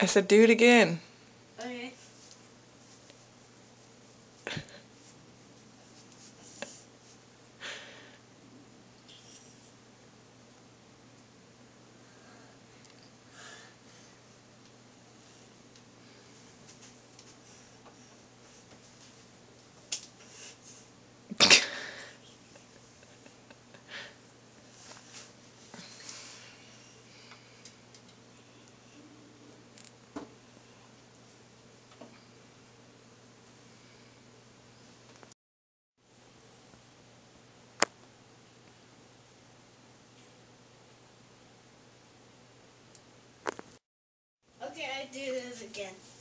I said do it again. Okay. Okay, I do this again.